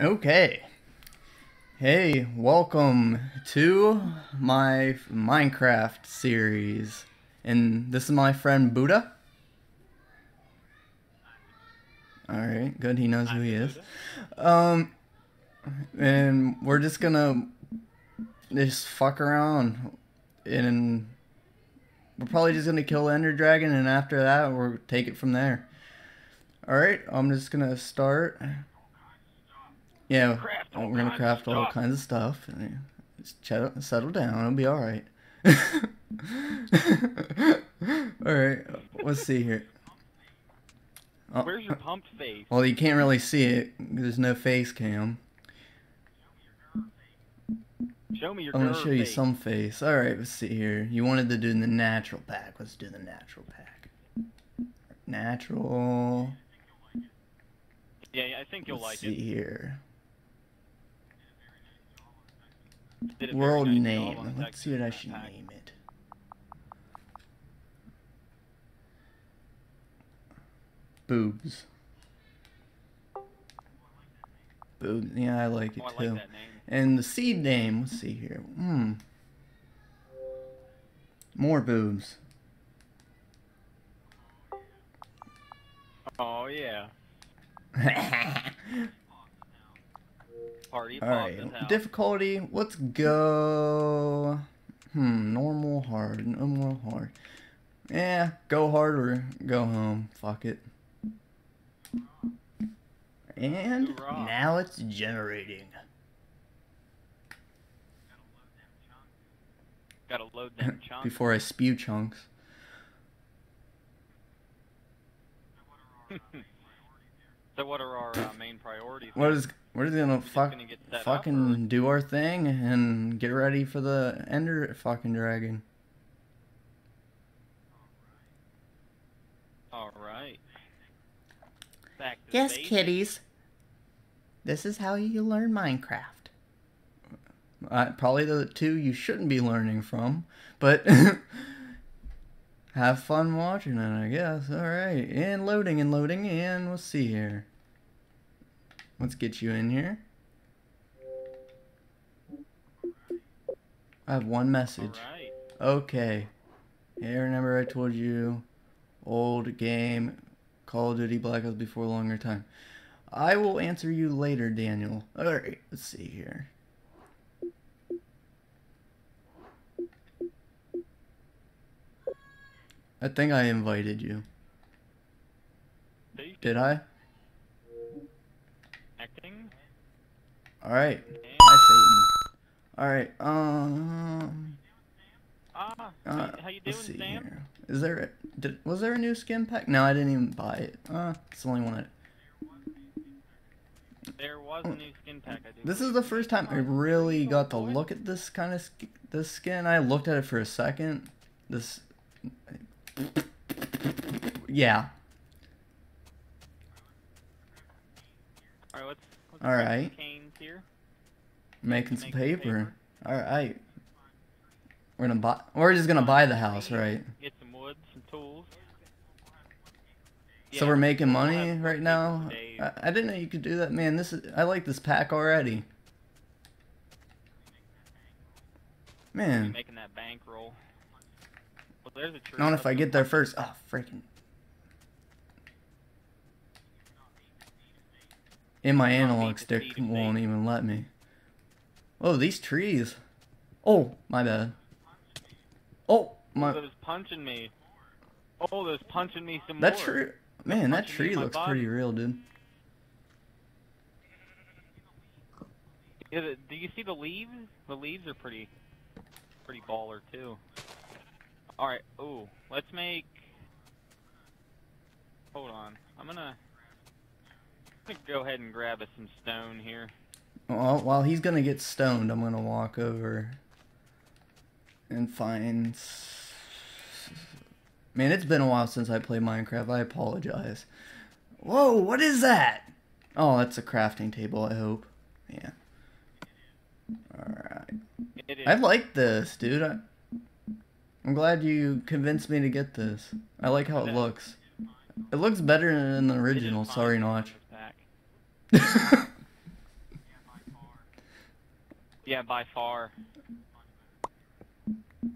Okay. Hey, welcome to my Minecraft series. And this is my friend Buddha. Alright, good, he knows who he is. Um, and we're just gonna just fuck around. And we're probably just gonna kill the Ender Dragon, and after that, we'll take it from there. Alright, I'm just gonna start. Yeah, all we're gonna craft all stuff. kinds of stuff. And just settle down, it'll be alright. alright, let's see here. Oh, Where's your pumped face? well, you can't really see it. There's no face cam. Show me your I'm gonna show you face. some face. Alright, let's see here. You wanted to do the natural pack. Let's do the natural pack. Natural. Yeah, I think you'll Let's like see it. here. Did a very World name. Let's see what I should name it. Boobs. Boobs. Yeah, I like it Oh, too. And the seed name. Let's see here. Hmm. More boobs. Oh yeah. Party All right. Difficulty. Let's go. Hmm. Normal, hard. Normal, hard. Yeah. Go hard or go home. Fuck it. And Hoorah. now it's generating. Gotta load them chunks. Before I spew chunks. so what are our uh, main priorities? What is we're just gonna fuck gonna get up, fucking do our thing and get ready for the ender fucking dragon. All right. Back to Yes, basics. kitties. This is how you learn Minecraft. Uh, probably the two you shouldn't be learning from, but have fun watching it, I guess. All right, and loading and loading, and we'll see here. Let's get you in here. I have one message. Right. Okay. Hey, remember I told you old game Call of Duty Black Ops before longer time. I will answer you later, Daniel. Alright, let's see here. I think I invited you. Did I? Acting. All right. Hi, Satan. All right. um. ah, Uh, how you doing, Sam? here. Is there a, did, was there a new skin pack? No, I didn't even buy it. Uh, it's the only one I, There was a new skin pack. This is the first time I really got to look at this kind of sk- this skin. I looked at it for a second. This, yeah. All right, let's. let's All. Canes here. Making some paper. All right. We're gonna buy. We're just gonna buy the house, right? Get some wood, some tools. So Yeah, we're making money right now. I, I didn't know you could do that, man. This is. I like this pack already. Man, making that bankroll. There's a tree. not if I get there first. Oh, freaking. And my analog stick won't even let me. Oh, these trees. Oh, my bad. Oh, Oh, my. those punching me. Oh, those punching me some That more. tree. Man, that punching me in tree looks body. pretty real, dude. Yeah, do you see the leaves? The leaves are pretty, pretty baller too. All right. Ooh, let's make. Hold on. I'm gonna. I'm gonna go ahead and grab us some stone here. Well, while he's gonna get stoned, I'm gonna walk over and find. Man, it's been a while since I played Minecraft. I apologize. Whoa, what is that? Oh, that's a crafting table. I hope. Yeah. All right. It is. I like this, dude. I, I'm glad you convinced me to get this. I like how it looks. It looks better than the original. Sorry, Notch. Yeah, by far.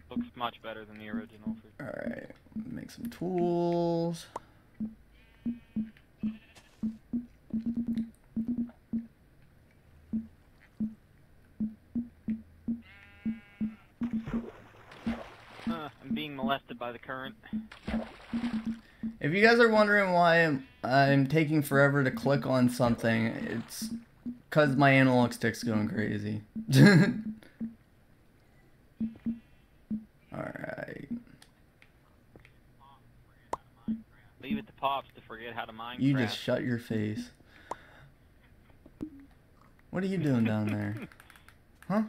Looks much better than the original. Alright, make some tools. Being molested by the current. If you guys are wondering why I'm, I'm taking forever to click on something, it's because my analog stick's going crazy. Alright. Leave it to Pops to forget how to Minecraft. You just shut your face. What are you doing down there? Huh?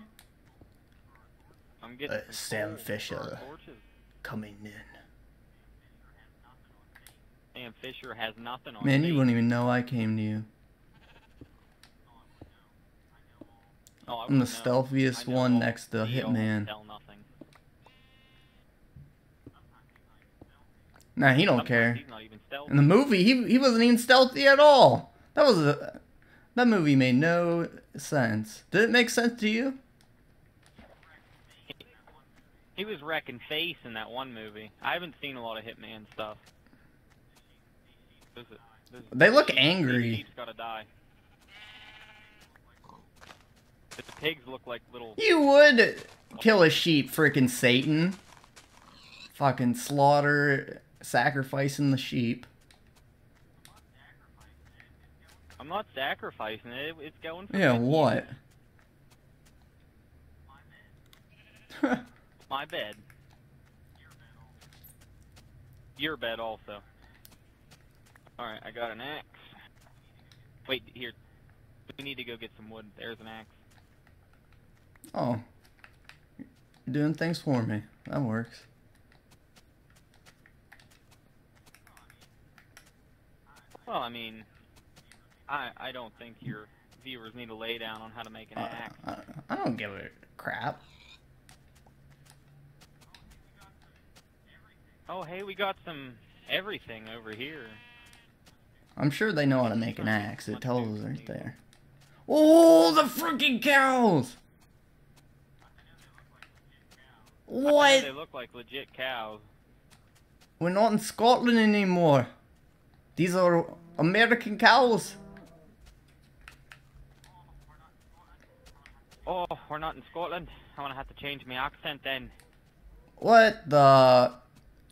I'm getting Uh, Sam coal for Fisher. Coming in. Sam Fisher has nothing on Man, me. you wouldn't even know I came to you. Oh, I I'm the know. stealthiest I one next to Hitman. Nah, he don't Sometimes care. He's not even stealthy. In the movie, he he wasn't even stealthy at all. That was a that movie made no sense. Did it make sense to you? He was wrecking face in that one movie. I haven't seen a lot of Hitman stuff. There's a- there's- They look angry. Sheep's gotta die. The pigs look like little. You would kill a sheep, freaking Satan. Fucking slaughter, sacrificing the sheep. I'm not sacrificing it. It's going for Yeah, what? My bed. Your bed also. Alright, I got an axe. Wait, here. We need to go get some wood. There's an axe. oh. You're doing things for me. That works. Well, I mean, I I don't think your viewers need to lay down on how to make an Uh, axe. I, I don't give a crap. Oh, hey, we got some everything over here. I'm sure they know how to make an axe. It tells us right there. Oh, the freaking cows! What? They look like legit cows. We're not in Scotland anymore. These are American cows. Oh, we're not in Scotland. I'm gonna have to change my accent then. What the?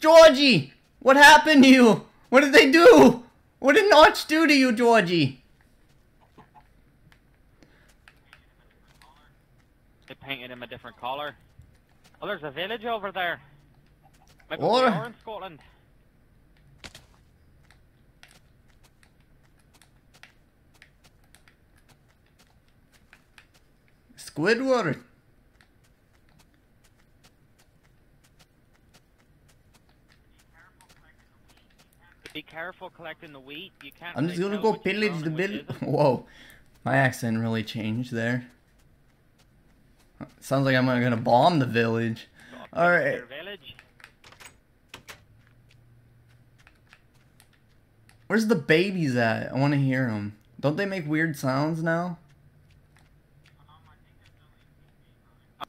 Georgie! What happened to you? What did they do? What did Notch do to you, Georgie? They painted him a different color. Oh, there's a village over there. Maybe Or- in Scotland. Squidward. Be careful collecting the wheat. You can't. I'm just gonna go pillage the village. Whoa. My accent really changed there. Sounds like I'm gonna bomb the village. All right. Village. Where's the babies at? I want to hear them. Don't they make weird sounds now?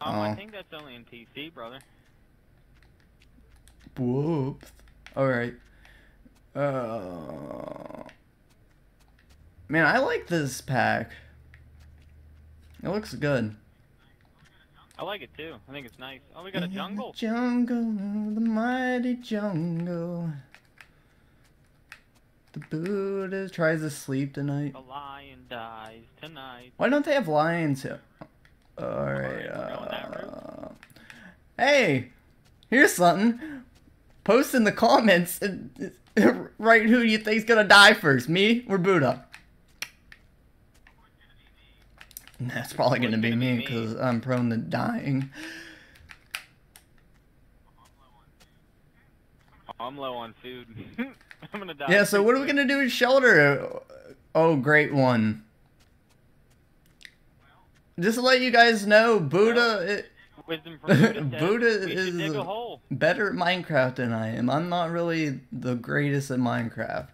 Um, I Oh. think that's only in PC, brother. Whoops. Alright. Uh, man, I like this pack. It looks good. I like it too. I think it's nice. Oh, we got a In the jungle. jungle, the mighty jungle. The Buddha tries to sleep tonight. The lion dies tonight. Why don't they have lions here? Alright, Alright, we're going that uh, Hey! Here's something. Post in the comments and and write who you think's gonna die first. Me or Buddha? That's probably gonna be me because I'm prone to dying. I'm low on food. I'm gonna die. Yeah, so what are we gonna do with shelter? Oh, great one. Just to let you guys know, Buddha it, Wisdom from Buddha. Buddha is- dig a hole. better at Minecraft than I am. I'm not really the greatest at Minecraft.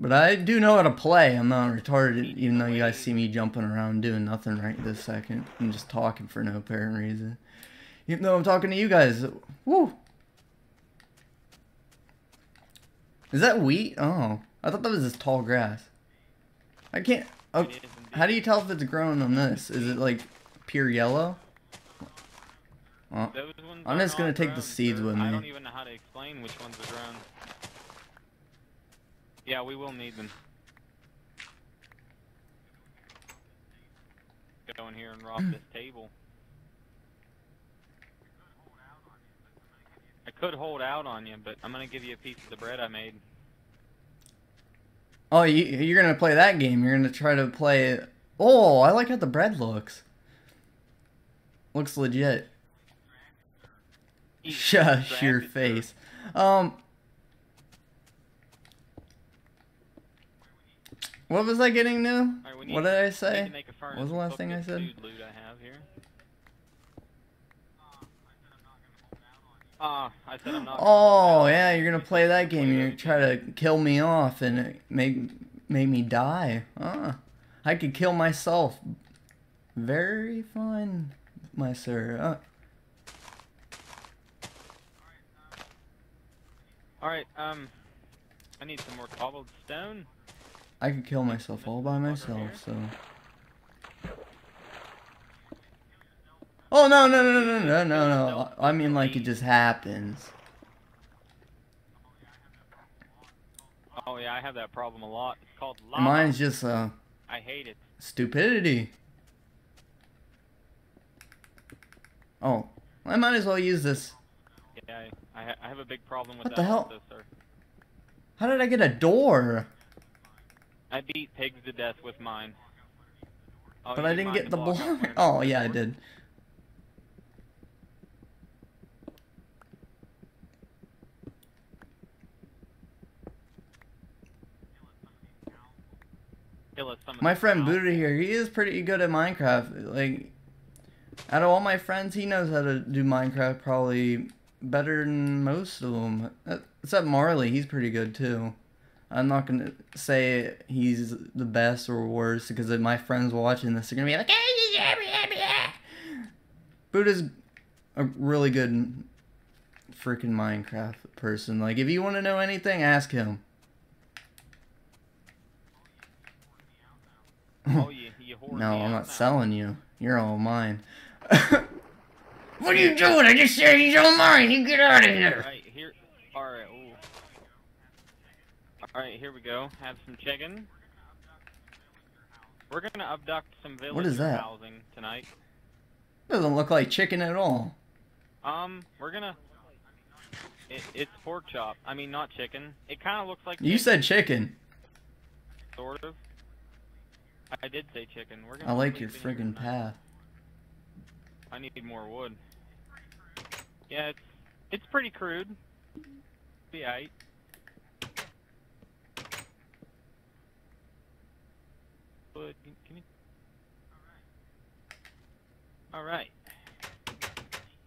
But I do know how to play. I'm not retarded, even though you guys see me jumping around doing nothing right this second. I'm just talking for no apparent reason. Even though I'm talking to you guys. Woo! Is that wheat? Oh. I thought that was just tall grass. I can't... Oh, It is indeed. How do you tell if it's grown on this? Is it like pure yellow? Ones I'm just gonna take the seeds with I me. don't even know how to explain which ones are grown. Yeah, we will need them. Go in here and rob this table. I could hold out on you, but I'm gonna give you a piece of the bread I made. Oh you, you're gonna play that game. You're gonna try to play... Oh, I like how the bread looks. Looks legit. Shush your face. Um... What was I getting new? Need- What did I say? to make a furnace. What was the last thing I said? Food I have here. Ah, I said I'm not. Oh yeah, you're gonna play that game. You're gonna try to kill me off and make make me die. Ah, I could kill myself. Very fine, my sir. Uh, Alright, um, I need some more cobbled stone. I could kill myself all by myself. So. No no no no no no no! I mean like it just happens. Oh yeah, I have that problem a lot. It's called lava. Mine's just uh I hate it. stupidity. Oh, I might as well use this. Yeah, I, I, I have a big problem with What that the hell? also. How did I get a door? I beat pigs to death with mine. Oh, But I didn't get the block block. Oh yeah, I did. Kill us My friend. Buddha here, he is pretty good at Minecraft. Like, out of all my friends, he knows how to do Minecraft probably better than most of them. Uh, except Marley, he's pretty good too. I'm not gonna say he's the best or worst because if my friends watching this are gonna be like, Buddha's a really good freaking Minecraft person. Like, if you want to know anything, ask him. Oh, you, you No, I'm not now. selling you. You're all mine. what are you doing? I just said he's all mine. You get out of here. Alright, here. Alright, ooh. Alright, here we go. Have some chicken. We're gonna abduct some villager What is that? housing tonight. Doesn't look like chicken at all. Um, we're gonna. It, it's pork chop. I mean, not chicken. It kind of looks like. You chicken, said chicken. sort of. I- I did say chicken. We're I gonna. like your in friggin' path. I need more wood. Yeah, it's it's pretty crude. Be aight. But can can you? All right.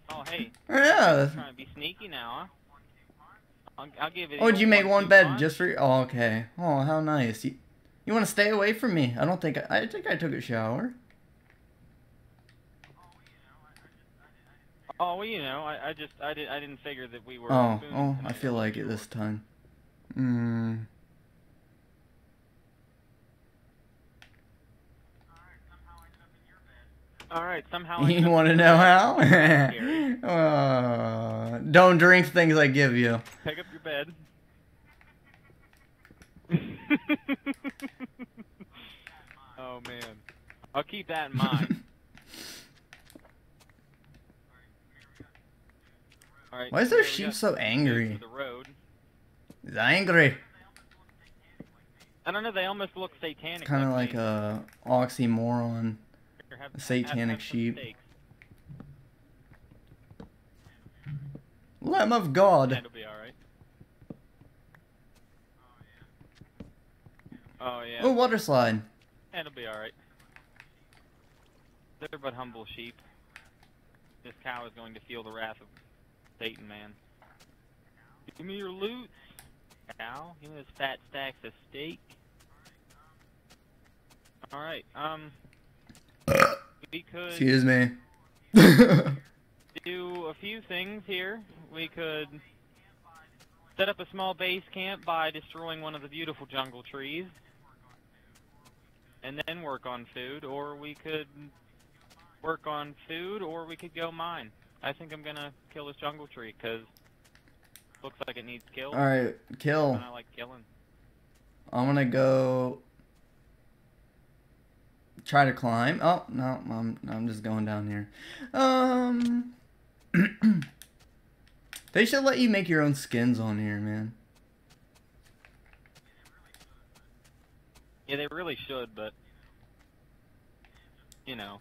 Oh hey, Yeah. trying to be sneaky now, huh? I'll, I'll give it. Oh, did you make one bed just? just for? Oh, okay. Oh, how nice. You, you want to stay away from me? I don't think I, I think I took a shower. Oh well, you know, I, I just I did I didn't figure that we were. Oh, oh, I feel like it this time. Hmm. All right, somehow. I You want to know how? uh, don't drink things I give you. Pick up your bed. oh man, I'll keep that in mind. All right. Why is their sheep so angry? The road. He's angry. I don't know. They almost look satanic. Kind of like a oxymoron. Have- a satanic have sheep. Lamb of God. That'll be all right. Oh yeah. Oh, water slide. It'll be alright. They're but humble sheep. This cow is going to feel the wrath of Satan, man. Give me your loot. cow. Give me those fat stacks of steak. Alright, um... We could Excuse me. do a few things here. We could set up a small base camp by destroying one of the beautiful jungle trees. And then work on food, or we could work on food, or we could go mine. I think I'm gonna kill this jungle tree, because looks like it needs killed, Alright, kill. and I like killing. I'm gonna go try to climb. Oh no, I'm I'm just going down here. Um, they should let you make your own skins on here, man. Yeah, they really should, but... You know.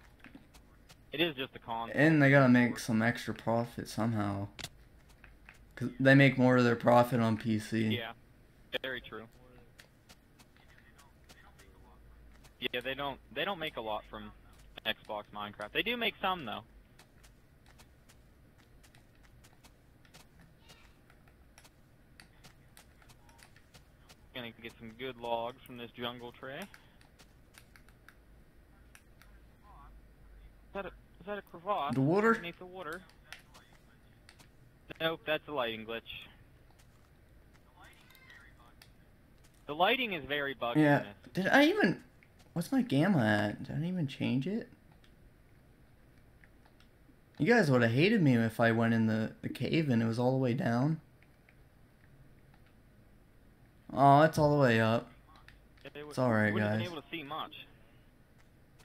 It is just a con. And they gotta make some extra profit somehow. Cause they make more of their profit on PC. Yeah, very true. Yeah, they don't they don't make a lot from Xbox Minecraft. They do make some though. Gonna get some good logs from this jungle tray. Is that a is that a crevasse? The water? Underneath the water. Nope, that's a lighting glitch. The lighting is very buggy Yeah. Did I even? What's my gamma at? Did I even change it? You guys would have hated me if I went in the, the cave and it was all the way down. Oh, it's all the way up. It's alright, guys. been able to see much.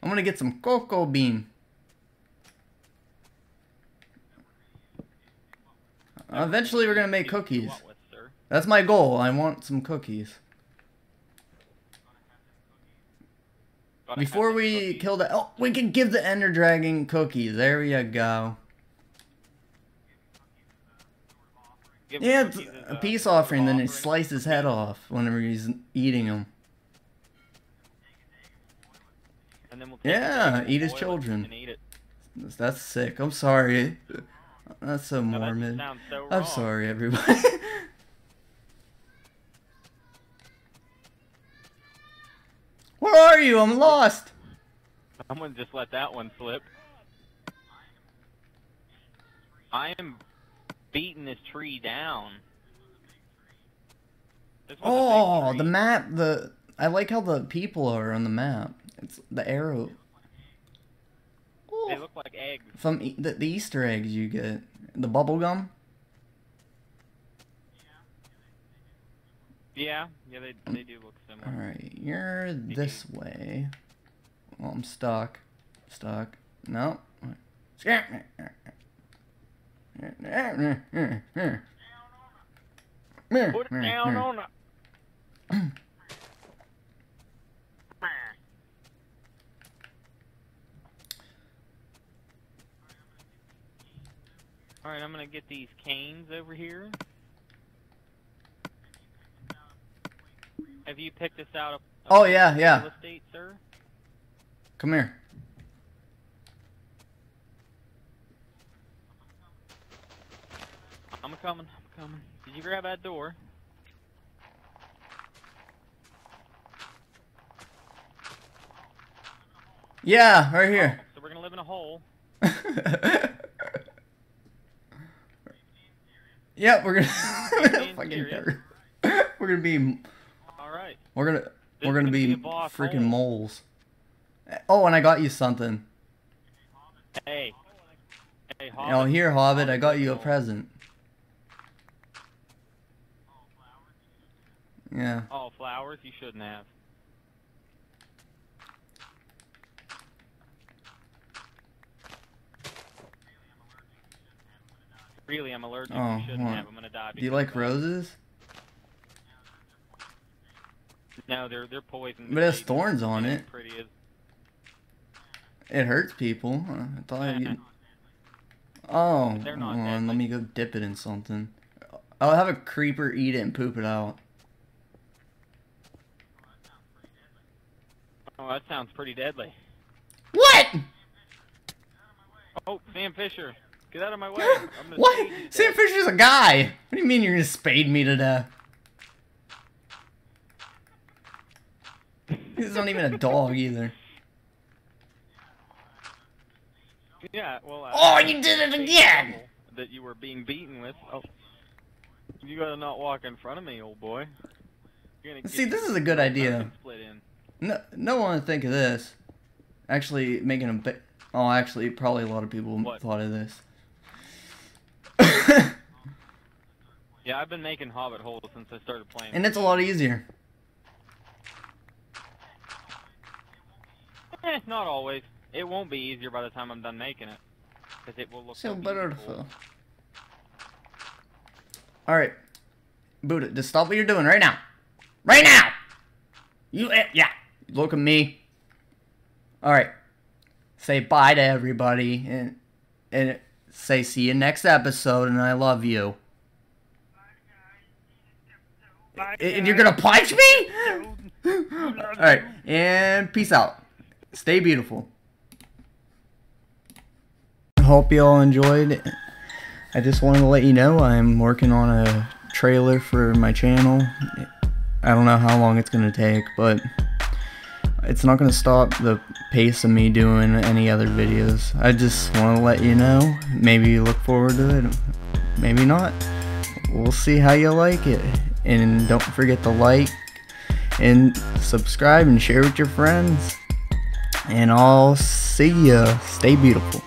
I'm gonna get some cocoa bean. Eventually, we're gonna make cookies. That's my goal. I want some cookies. Before we kill the... Oh, we can give the Ender Dragon cookies. There you go. Give Yeah, it's cookies as a peace uh, offering, then it slices his head off whenever he's eating then we'll Yeah, eat his children. Eat. That's sick. I'm sorry. That's so No, that morbid. so I'm sorry, everybody. Where are you? I'm lost. I'm gonna just let that one slip. I am beating this tree down. This one's a big Oh, tree. the map. The I like how the people are on the map. It's the arrow. They Oh, look like eggs. From e- the, the Easter eggs you get, the bubble gum. Yeah, yeah, they they do look similar. All right, you're this way. Well, I'm stuck. Stuck. No. Put it down on it. All right, I'm gonna get these canes over here. Have you picked this out? Of, Oh, yeah, yeah. Real estate, sir. Come here. I'm coming. I'm coming. Did you grab that door? Yeah, right here. Oh, so we're gonna live in a hole. yep, we're gonna fucking we're gonna be All right. we're gonna This we're gonna gonna be, be freaking hole. moles. Oh, and I got you something. Hey. Hey, Oh, Hobbit. here, Hobbit, I got you a present. Yeah. Oh, flowers? You shouldn't have. Really, I'm allergic. Oh, you shouldn't what? have. I'm gonna die. Do you like roses? No, they're they're poison. But it has thorns on it. Pretty as It hurts people. I thought you. Oh, They're not on. Let me go dip it in something. I'll have a creeper eat it and poop it out. Well, that sounds pretty deadly. What? Oh, Sam Fisher. Get out of my way. what? Sam Fisher's a guy. What do you mean you're gonna spade me to death? is not even a dog either. Yeah, well. Uh, oh, you did it again! That you were being beaten with. Oh. You gotta not walk in front of me, old boy. See, this is a good idea fucking Split in. No, no one would think of this. Actually, making a bit. Oh, actually, probably a lot of people What? thought of this. Yeah, I've been making hobbit holes since I started playing. and it's a lot easier. Eh, not always. It won't be easier by the time I'm done making it. Because it will look So beautiful. Alright. Buddha, just stop what you're doing right now. Right now! You, eh, yeah. Look at me. Alright. Say bye to everybody and, and say see you next episode and I love you. And you're gonna punch me? Alright, and peace out. Stay beautiful. Hope you all enjoyed. I just wanted to let you know I'm working on a trailer for my channel. I don't know how long it's gonna take, but it's not gonna stop the pace of me doing any other videos. I just want to let you know. Maybe you look forward to it, maybe not. We'll see how you like it. And don't forget to like and subscribe and share with your friends. And I'll see ya. Stay beautiful.